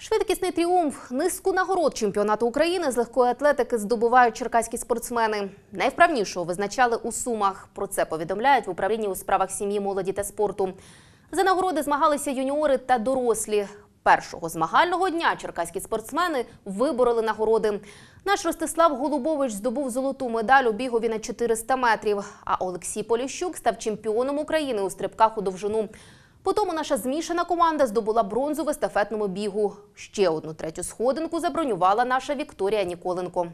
Швидкісний тріумф, низку нагород чемпіонату України з легкої атлетики здобувають черкаські спортсмени. Найвправнішого визначали у Сумах. Про це повідомляють в управлінні у справах сім'ї, молоді та спорту. За нагороди змагалися юніори та дорослі. Першого змагального дня черкаські спортсмени вибороли нагороди. Наш Ростислав Голубович здобув золоту медаль у бігові на 400 метрів. А Олексій Поліщук став чемпіоном України у стрибках у довжину. Потім наша змішана команда здобула бронзу в естафетному бігу. Ще одну третю сходинку забронювала наша Вікторія Ніколенко.